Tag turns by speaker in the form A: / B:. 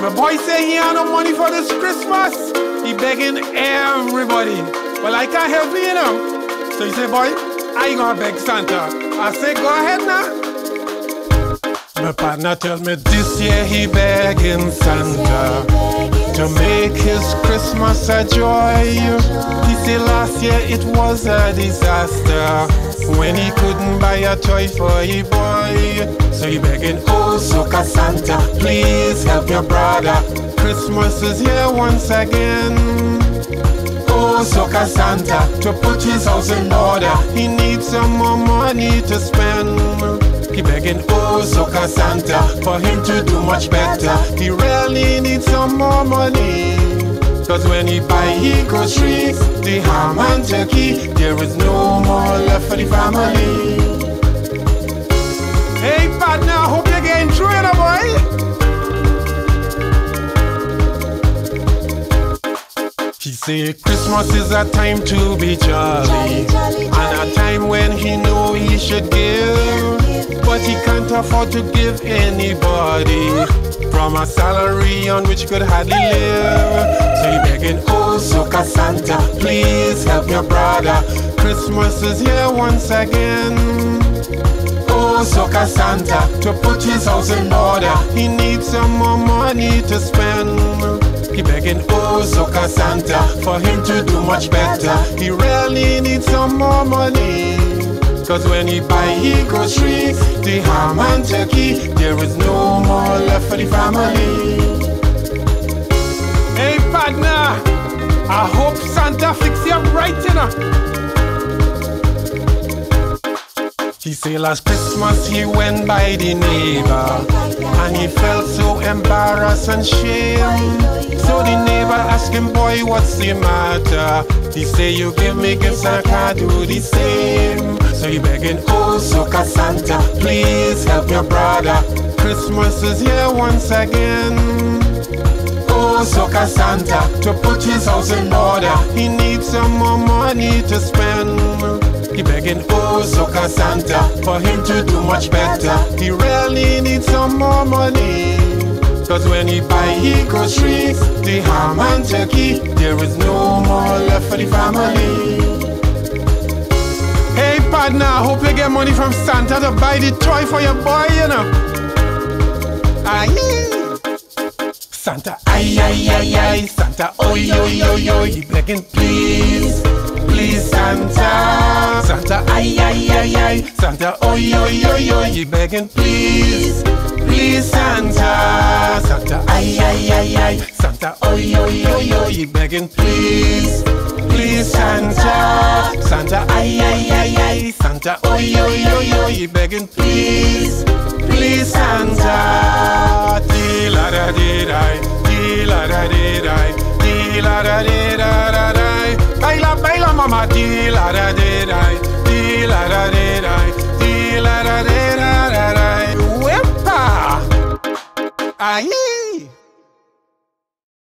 A: My boy say he ain't no money for this Christmas. He begging everybody. Well, I can't help you, you know. So he say, boy, I gonna beg Santa. I say, go ahead now. My partner tell me this year he begging Santa to make his Christmas a joy. He said last year it was a disaster when he couldn't buy a toy for his boy. So he begging, oh Soca Santa, please help your brother. Christmas is here once again. Oh Soca Santa, to put his house in order, he needs some more money to spend. He begging, oh, Soca Santa, for him to do much better. He really needs some more money. Cause when he buy he groceries, the ham and turkey, there is no more left for the family. Hey partner, hope you're getting Christmas is a time to be jolly, and a time when he know he should give, but he can't afford to give anybody from a salary on which he could hardly live. So he begging, oh Soca Santa, please help your brother. Christmas is here once again. Oh, Santa, to put his house in order, he needs some more money to spend. He begging, oh, Soca Santa, for him to do much better. He really needs some more money. Cause when he buy he groceries, the ham and turkey, there is no more left for the family. Hey partner, I hope Santa fix you up right, know. He say last Christmas he went by the neighbor And he felt so embarrassed and shame So the neighbor asked him, boy, what's the matter? He say, you give me gifts and I can't do the same So he begging, oh, Soca Santa, please help your brother Christmas is here once again Oh, Soca Santa, to put his house in order He needs some more money to spend he begging, oh, Soca Santa, for him to do much better. He really needs some more money. Cause when he buy he groceries, the ham and turkey, there is no more left for the family. Hey partner, hope you get money from Santa to buy the toy for your boy, you know. Aye. Santa, aye, aye, aye, aye, Santa, oi, oi, oi, oi, he begging, please, please, Santa. Santa, ay, ay, ay, ay, Santa, oi, oi, oi, oi, he begging, please, please, Santa. Santa, ay, ay, Santa, oi, oi, oi, oi, begging, please, please, Santa. Santa, ay, ay, ay, ay, Santa, oi, oi, oi, oi, begging, please, please, Santa. Dee la da dee die, dee la da dee die, dee la da dee da da die. Baila, baila, mama, dee la da dee die, dee la da dee die, dee la da dee da da die. Whippa! Aye.